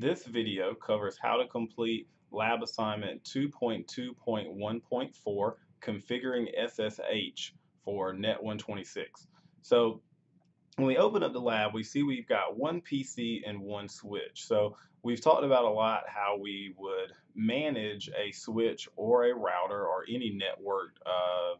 This video covers how to complete lab assignment 2.2.1.4 configuring SSH for Net 126. So when we open up the lab, we see we've got one PC and one switch. So we've talked about a lot how we would manage a switch or a router or any networked uh,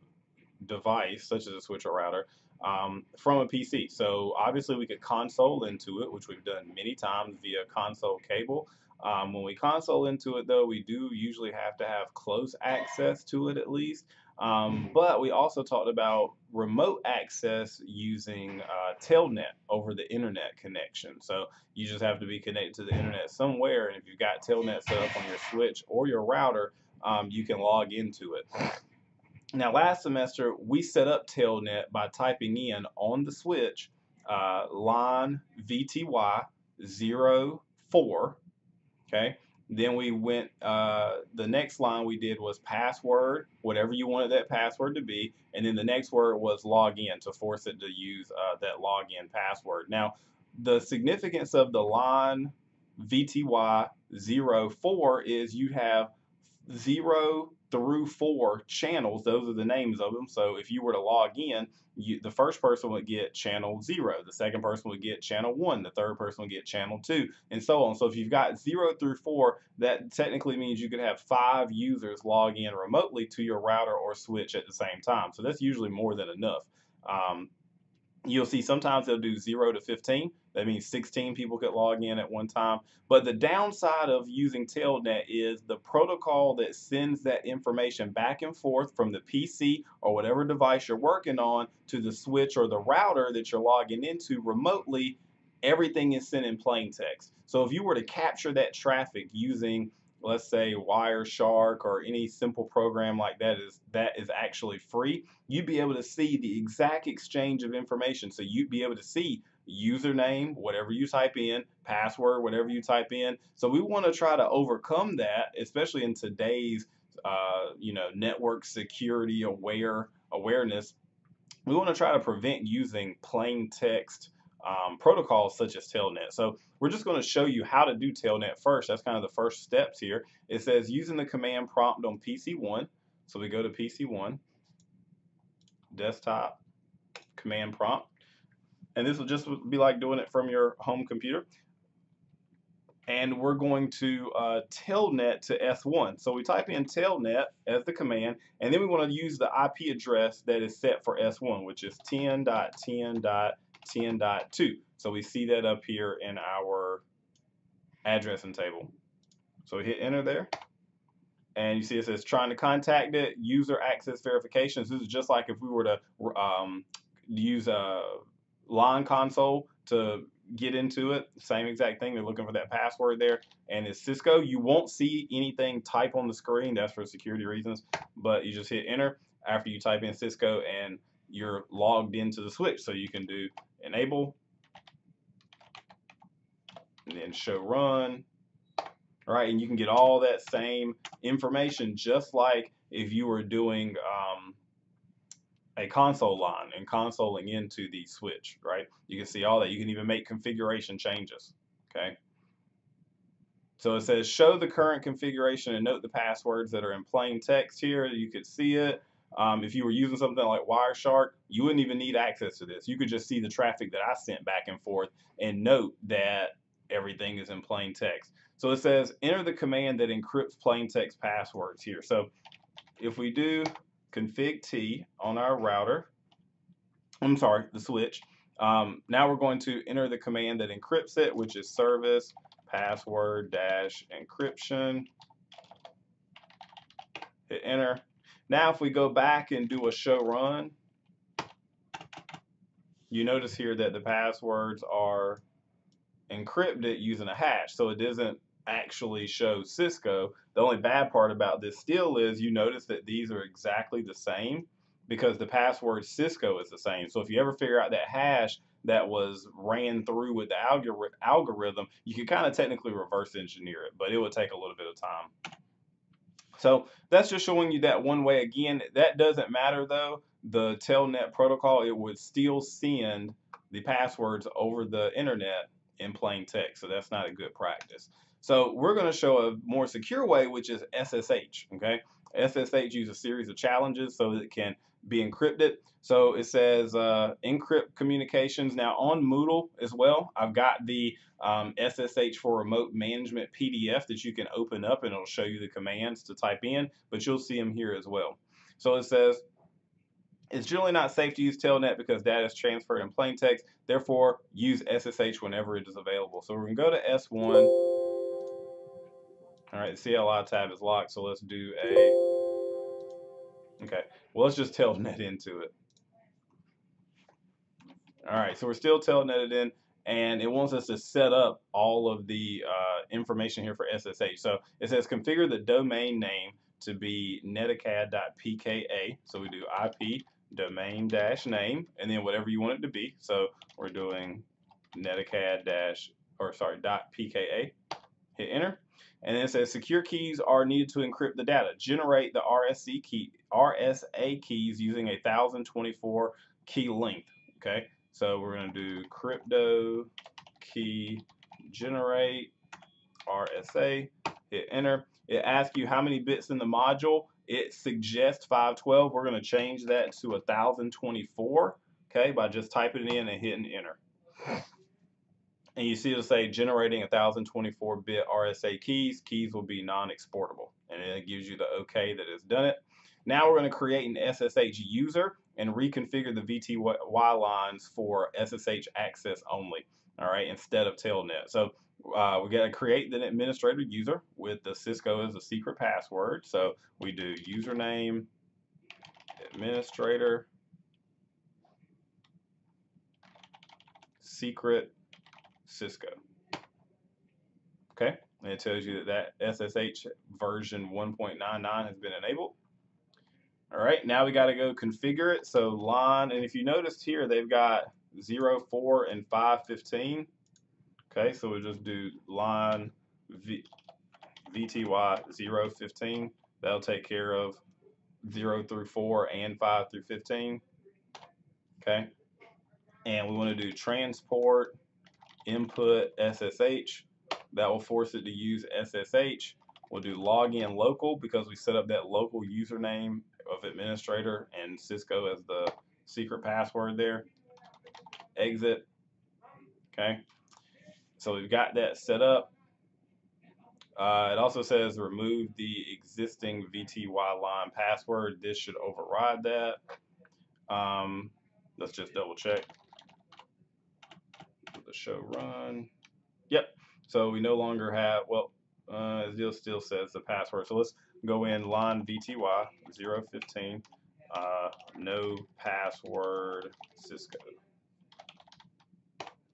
device, such as a switch or router, um, from a PC. So obviously we could console into it, which we've done many times via console cable. Um, when we console into it, though, we do usually have to have close access to it at least. Um, but we also talked about remote access using uh, Telnet over the internet connection. So you just have to be connected to the internet somewhere, and if you've got Telnet set up on your switch or your router, um, you can log into it. Now, last semester, we set up Telnet by typing in on the switch uh, line VTY 04, okay? Then we went, uh, the next line we did was password, whatever you wanted that password to be, and then the next word was login to force it to use uh, that login password. Now, the significance of the line VTY 04 is you have zero through four channels. Those are the names of them. So if you were to log in, you, the first person would get channel zero, the second person would get channel one, the third person would get channel two, and so on. So if you've got zero through four, that technically means you could have five users log in remotely to your router or switch at the same time. So that's usually more than enough. Um, You'll see sometimes they'll do 0 to 15. That means 16 people could log in at one time. But the downside of using Telnet is the protocol that sends that information back and forth from the PC or whatever device you're working on to the switch or the router that you're logging into remotely, everything is sent in plain text. So if you were to capture that traffic using let's say Wireshark or any simple program like that is that is actually free, you'd be able to see the exact exchange of information. So you'd be able to see username, whatever you type in, password, whatever you type in. So we want to try to overcome that, especially in today's uh, you know network security aware awareness. We want to try to prevent using plain text um, protocols such as Telnet. So we're just going to show you how to do Telnet first. That's kind of the first steps here. It says using the command prompt on PC1. So we go to PC1, desktop, command prompt. And this will just be like doing it from your home computer. And we're going to uh, telnet to S1. So we type in telnet as the command, and then we want to use the IP address that is set for S1, which is 10.10.10 10.2. So we see that up here in our addressing table. So we hit enter there. And you see it says trying to contact it, user access verifications. This is just like if we were to um, use a line console to get into it. Same exact thing. They're looking for that password there. And it's Cisco. You won't see anything type on the screen. That's for security reasons. But you just hit enter after you type in Cisco and you're logged into the switch. So you can do enable, and then show run. All right, and you can get all that same information just like if you were doing um, a console line and consoling into the switch, right? You can see all that. You can even make configuration changes, okay? So it says show the current configuration and note the passwords that are in plain text here. You could see it. Um, if you were using something like Wireshark, you wouldn't even need access to this. You could just see the traffic that I sent back and forth and note that everything is in plain text. So it says enter the command that encrypts plain text passwords here. So if we do config T on our router, I'm sorry, the switch, um, now we're going to enter the command that encrypts it, which is service password dash encryption. Hit enter. Now if we go back and do a show run, you notice here that the passwords are encrypted using a hash. So it doesn't actually show Cisco. The only bad part about this still is you notice that these are exactly the same because the password Cisco is the same. So if you ever figure out that hash that was ran through with the algorithm, you can kind of technically reverse engineer it, but it would take a little bit of time. So that's just showing you that one way. Again, that doesn't matter though. The Telnet protocol, it would still send the passwords over the internet in plain text. So that's not a good practice. So we're going to show a more secure way, which is SSH. Okay, SSH uses a series of challenges so it can be encrypted. So it says uh, encrypt communications. Now on Moodle as well, I've got the um, SSH for remote management PDF that you can open up and it'll show you the commands to type in, but you'll see them here as well. So it says it's generally not safe to use Telnet because data is transferred in plain text. Therefore, use SSH whenever it is available. So we're going to go to S1. All right, the CLI tab is locked, so let's do a... Okay, well, let's just telnet into it. All right, so we're still telnetted in, and it wants us to set up all of the uh, information here for SSH. So it says configure the domain name to be netacad.pka. So we do IP domain dash name and then whatever you want it to be. So we're doing netacad dash or sorry dot pka. Hit enter. And it says secure keys are needed to encrypt the data. Generate the RSC key RSA keys using a 1024 key length. Okay, so we're going to do crypto key generate RSA. Hit enter. It asks you how many bits in the module. It suggests 512. We're going to change that to 1024, okay, by just typing it in and hitting enter. And you see it'll say generating 1024-bit RSA keys. Keys will be non-exportable. And it gives you the okay that it's done it. Now we're going to create an SSH user and reconfigure the VTY lines for SSH access only, all right, instead of Telnet. So uh, we got to create an administrator user with the Cisco as a secret password. So we do username, administrator, secret, Cisco. Okay, and it tells you that that SSH version 1.99 has been enabled. All right, now we got to go configure it. So line, and if you noticed here, they've got 0, 4, and 515. Okay, so we'll just do line v, VTY 0, 15. That'll take care of 0 through 4 and 5 through 15. Okay, and we want to do transport input SSH. That will force it to use SSH. We'll do login local because we set up that local username of administrator and Cisco as the secret password there. Exit. Okay. So we've got that set up. Uh, it also says remove the existing VTY line password. This should override that. Um, let's just double check. The show run. Yep. So we no longer have, well, uh, it still says the password. So let's go in line VTY 015, uh, no password Cisco.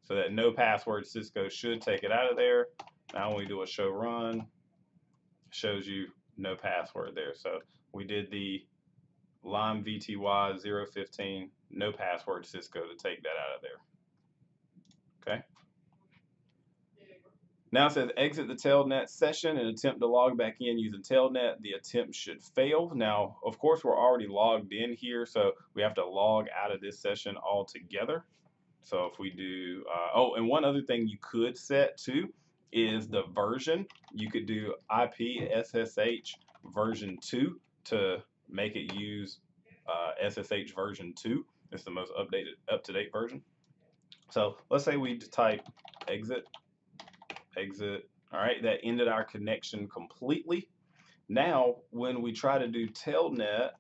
So that no password Cisco should take it out of there. Now when we do a show run, shows you no password there. So we did the line VTY 015, no password Cisco to take that out of there. Okay. Now it says exit the Telnet session and attempt to log back in using Telnet. The attempt should fail. Now, of course, we're already logged in here, so we have to log out of this session altogether. So if we do, uh, oh, and one other thing you could set too is the version. You could do IP SSH version 2 to make it use uh, SSH version 2. It's the most updated, up-to-date version. So let's say we type exit exit. All right, that ended our connection completely. Now, when we try to do telnet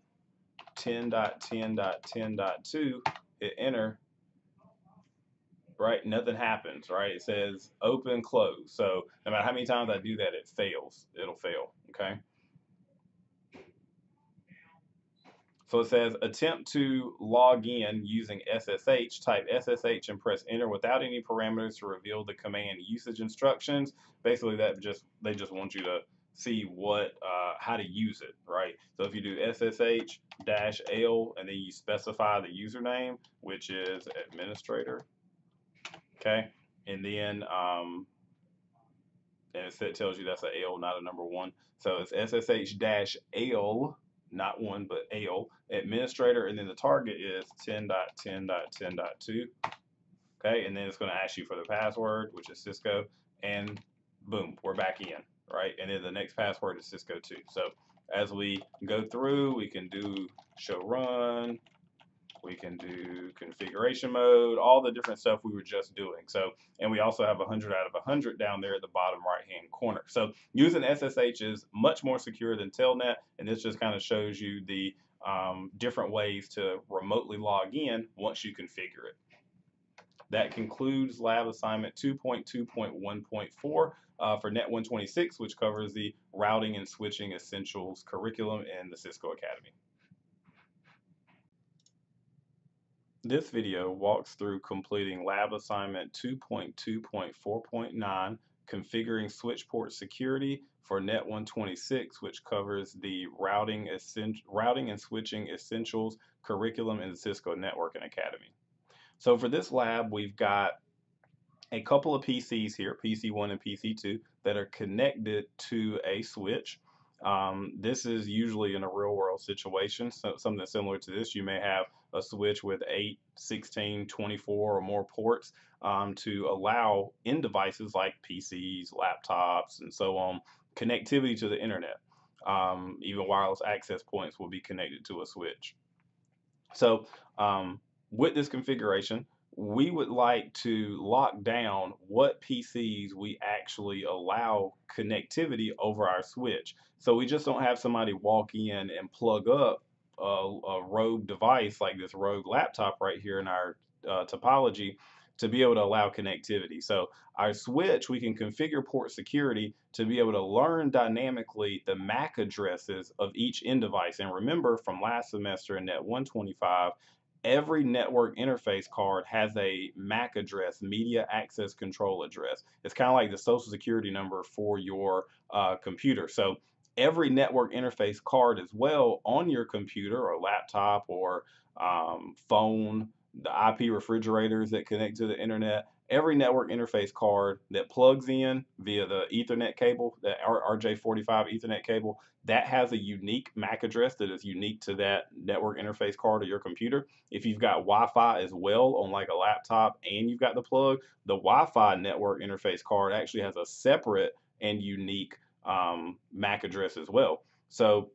10.10.10.2, hit enter, right, nothing happens, right? It says open, close. So no matter how many times I do that, it fails. It'll fail, okay? So it says attempt to log in using SSH. Type SSH and press enter without any parameters to reveal the command usage instructions. Basically, that just they just want you to see what uh, how to use it, right? So if you do SSH dash L and then you specify the username, which is administrator, okay, and then um, and it tells you that's a L, not a number one. So it's SSH dash L not one, but AL, administrator, and then the target is 10.10.10.2. Okay, and then it's going to ask you for the password, which is Cisco, and boom, we're back in, right? And then the next password is Cisco 2. So as we go through, we can do show run, we can do configuration mode, all the different stuff we were just doing. So, and we also have 100 out of 100 down there at the bottom right hand corner. So using SSH is much more secure than Telnet, and this just kind of shows you the um, different ways to remotely log in once you configure it. That concludes lab assignment 2.2.1.4 uh, for Net 126, which covers the routing and switching essentials curriculum in the Cisco Academy. This video walks through completing lab assignment 2.2.4.9, configuring switch port security for Net 126, which covers the routing, routing and switching essentials curriculum in the Cisco Networking Academy. So for this lab, we've got a couple of PCs here, PC1 and PC2, that are connected to a switch. Um, this is usually in a real world situation, so something similar to this. You may have a switch with 8, 16, 24 or more ports um, to allow in devices like PCs, laptops, and so on, connectivity to the internet. Um, even wireless access points will be connected to a switch. So um, with this configuration, we would like to lock down what PCs we actually allow connectivity over our switch. So we just don't have somebody walk in and plug up a, a rogue device like this rogue laptop right here in our uh, topology to be able to allow connectivity. So our switch, we can configure port security to be able to learn dynamically the MAC addresses of each end device. And remember from last semester in Net 125, every network interface card has a MAC address, media access control address. It's kind of like the social security number for your uh, computer. So every network interface card as well on your computer or laptop or um, phone, the IP refrigerators that connect to the internet, every network interface card that plugs in via the Ethernet cable, the RJ45 Ethernet cable, that has a unique MAC address that is unique to that network interface card of your computer. If you've got Wi-Fi as well on like a laptop and you've got the plug, the Wi-Fi network interface card actually has a separate and unique um, MAC address as well. So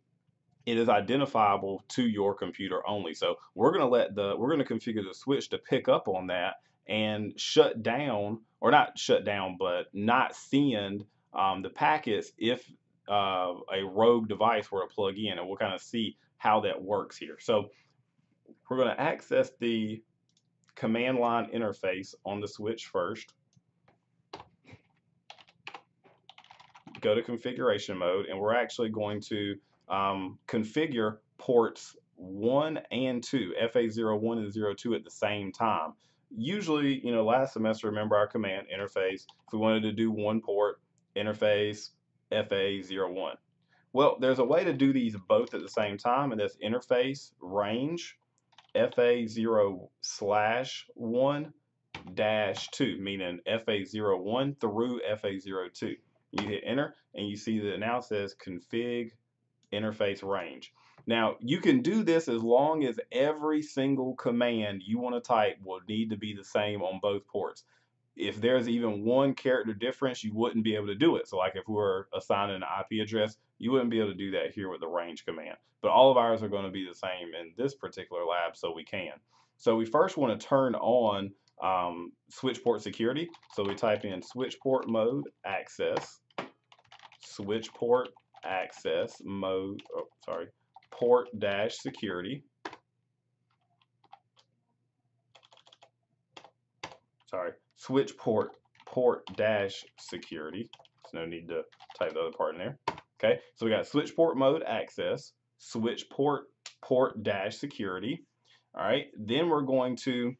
it is identifiable to your computer only. So we're going to let the, we're going to configure the switch to pick up on that and shut down, or not shut down, but not send um, the packets if uh, a rogue device were to plug in. And we'll kind of see how that works here. So we're going to access the command line interface on the switch first. Go to configuration mode and we're actually going to um, configure ports 1 and 2, FA01 and 02 at the same time. Usually, you know, last semester, remember our command interface, if we wanted to do one port, interface FA01. Well, there's a way to do these both at the same time, and that's interface range FA0 slash 1 dash 2, meaning FA01 through FA02. You hit enter and you see that it now says config interface range. Now you can do this as long as every single command you want to type will need to be the same on both ports. If there's even one character difference, you wouldn't be able to do it. So like if we were assigning an IP address, you wouldn't be able to do that here with the range command. But all of ours are going to be the same in this particular lab, so we can. So we first want to turn on um, switch port security. So we type in switch port mode access, switch port access mode, oh, sorry, port dash security. Sorry, switch port port dash security. There's no need to type the other part in there. Okay, so we got switch port mode access, switch port port dash security. All right, then we're going to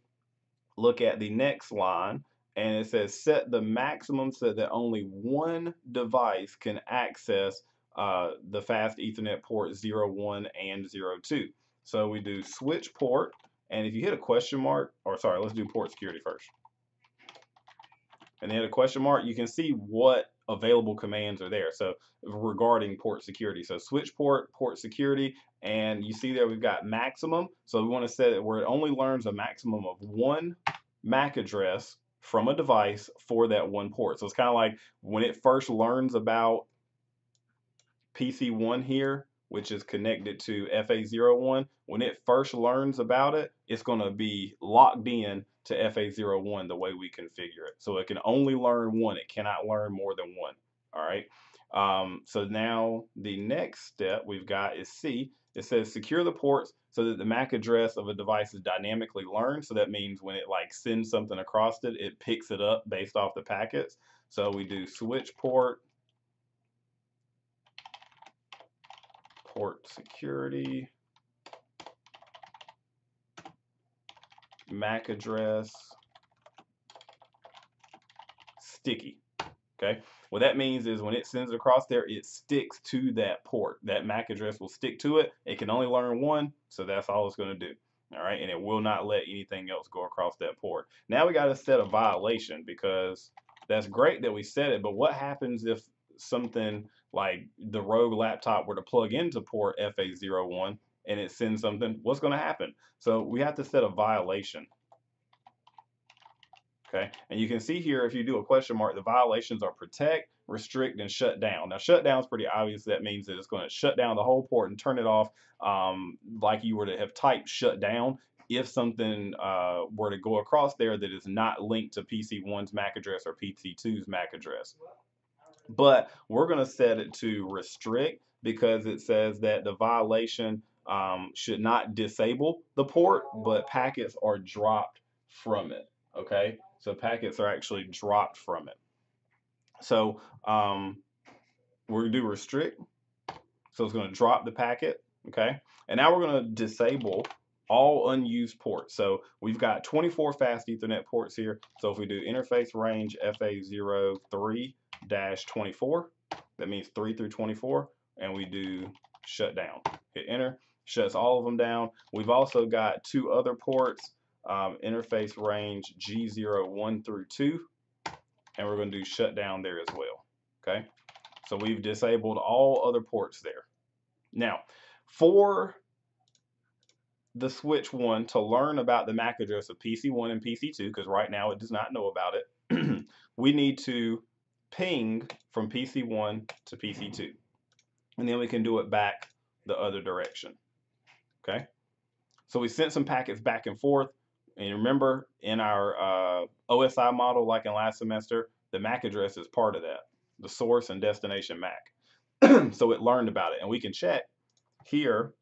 look at the next line and it says set the maximum so that only one device can access uh, the fast Ethernet port 01 and 02. So we do switch port and if you hit a question mark, or sorry, let's do port security first. And then a question mark, you can see what available commands are there. So regarding port security. So switch port, port security, and you see there we've got maximum. So we want to set it where it only learns a maximum of one MAC address from a device for that one port. So it's kind of like when it first learns about PC1 here, which is connected to FA01, when it first learns about it, it's going to be locked in to FA01 the way we configure it. So it can only learn one. It cannot learn more than one. All right. Um, so now the next step we've got is C. It says secure the ports so that the MAC address of a device is dynamically learned. So that means when it like sends something across it, it picks it up based off the packets. So we do switch port, port security, MAC address, sticky. Okay. What that means is when it sends it across there, it sticks to that port. That MAC address will stick to it. It can only learn one, so that's all it's going to do. All right, and it will not let anything else go across that port. Now we got to set a violation because that's great that we set it, but what happens if something like the rogue laptop were to plug into port FA01 and it sends something? What's going to happen? So we have to set a violation. Okay, and you can see here if you do a question mark, the violations are protect, restrict, and shut down. Now, shut down is pretty obvious. That means that it's going to shut down the whole port and turn it off um, like you were to have typed shut down if something uh, were to go across there that is not linked to PC1's MAC address or PC2's MAC address. But we're going to set it to restrict because it says that the violation um, should not disable the port, but packets are dropped from it. Okay, so packets are actually dropped from it. So um, we're going to do restrict. So it's going to drop the packet. Okay. And now we're going to disable all unused ports. So we've got 24 fast Ethernet ports here. So if we do interface range FA03-24, that means 3 through 24, and we do shut down. Hit enter, shuts all of them down. We've also got two other ports um, interface range G01 through 2, and we're going to do shutdown there as well. Okay, so we've disabled all other ports there. Now, for the switch one to learn about the MAC address of PC1 and PC2, because right now it does not know about it, we need to ping from PC1 to PC2. And then we can do it back the other direction. Okay? So we sent some packets back and forth. And remember, in our uh, OSI model, like in last semester, the MAC address is part of that, the source and destination MAC. so it learned about it. And we can check here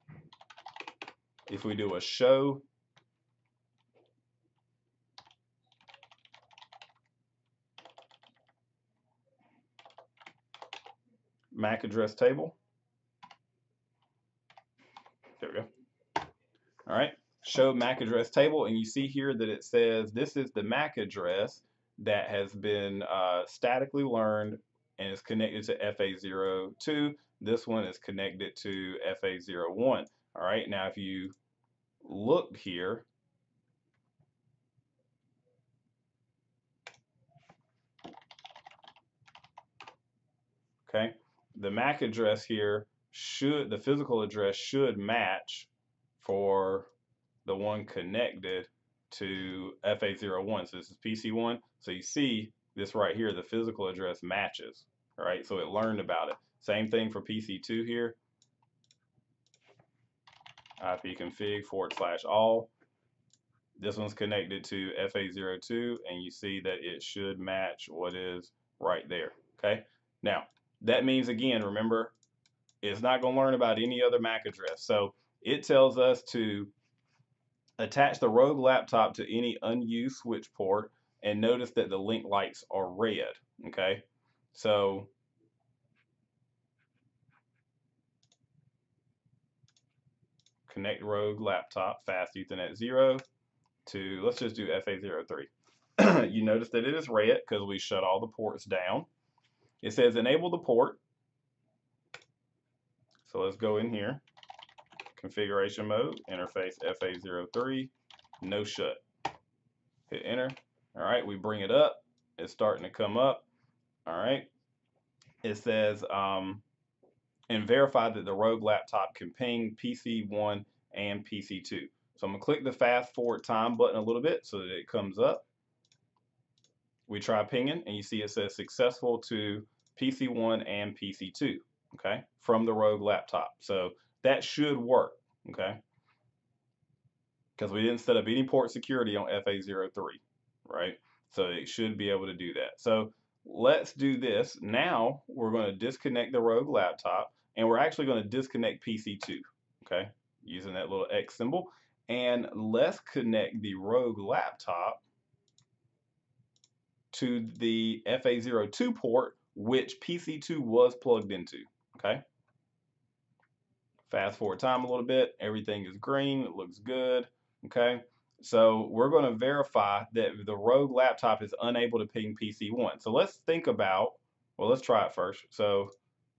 if we do a show MAC address table. There we go. All right show MAC address table and you see here that it says this is the MAC address that has been uh, statically learned and is connected to FA02. This one is connected to FA01. All right, now if you look here, okay, the MAC address here should, the physical address should match for the one connected to FA01. So this is PC1. So you see this right here, the physical address matches, right? So it learned about it. Same thing for PC2 here. ipconfig forward slash all. This one's connected to FA02 and you see that it should match what is right there, okay? Now, that means again, remember, it's not going to learn about any other MAC address. So it tells us to Attach the Rogue laptop to any unused switch port and notice that the link lights are red. Okay, so connect Rogue laptop fast Ethernet 0 to, let's just do FA03. you notice that it is red because we shut all the ports down. It says enable the port. So let's go in here configuration mode, interface FA03, no shut. Hit enter. All right, we bring it up. It's starting to come up. All right. It says, um, and verify that the Rogue laptop can ping PC1 and PC2. So I'm going to click the fast forward time button a little bit so that it comes up. we try pinging and you see it says successful to PC1 and PC2, okay, from the rogue laptop. So that should work, okay, because we didn't set up any port security on FA03, right? So it should be able to do that. So let's do this. Now we're going to disconnect the rogue laptop and we're actually going to disconnect PC2, okay, using that little X symbol. And let's connect the rogue laptop to the FA02 port, which PC2 was plugged into, okay? Fast forward time a little bit, everything is green, it looks good, okay? So we're going to verify that the rogue laptop is unable to ping PC1. So let's think about, well, let's try it first. So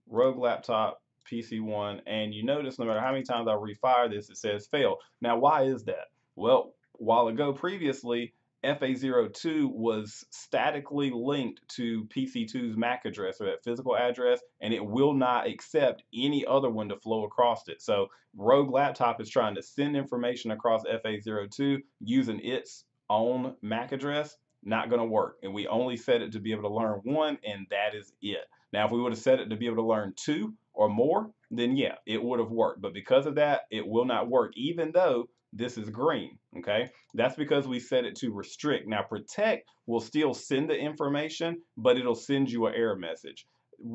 rogue laptop, PC1, and you notice no matter how many times I refire this, it says fail. Now, why is that? Well, while ago previously, FA02 was statically linked to PC2's MAC address or that physical address, and it will not accept any other one to flow across it. So Rogue Laptop is trying to send information across FA02 using its own MAC address. Not going to work. And we only set it to be able to learn one, and that is it. Now, if we would have set it to be able to learn two or more, then yeah, it would have worked. But because of that, it will not work, even though this is green, okay? That's because we set it to restrict. Now protect will still send the information, but it'll send you an error message.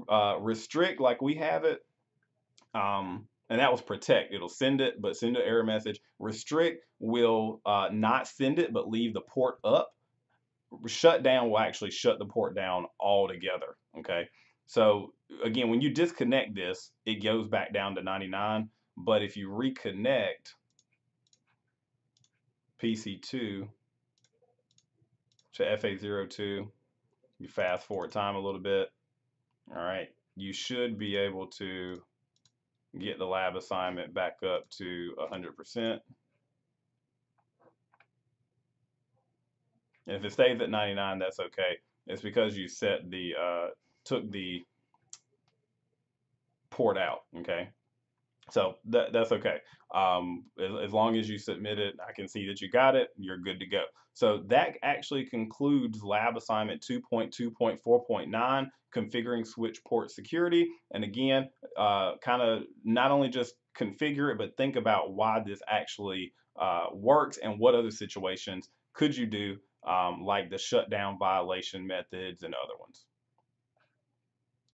Uh, restrict, like we have it, um, and that was protect. It'll send it, but send an error message. Restrict will uh, not send it, but leave the port up. Shut down will actually shut the port down altogether, okay? So again, when you disconnect this, it goes back down to 99, but if you reconnect, PC2 to FA02. You fast forward time a little bit. All right, you should be able to get the lab assignment back up to 100%. And if it stays at 99, that's okay. It's because you set the, uh, took the port out, okay? So that, that's okay. Um, as, as, long as you submit it, I can see that you got it, you're good to go. So that actually concludes lab assignment 2.2.4.9, configuring switch port security. And again, uh, kind of not only just configure it, but think about why this actually uh, works and what other situations could you do, um, like the shutdown violation methods and other ones.